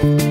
Bye.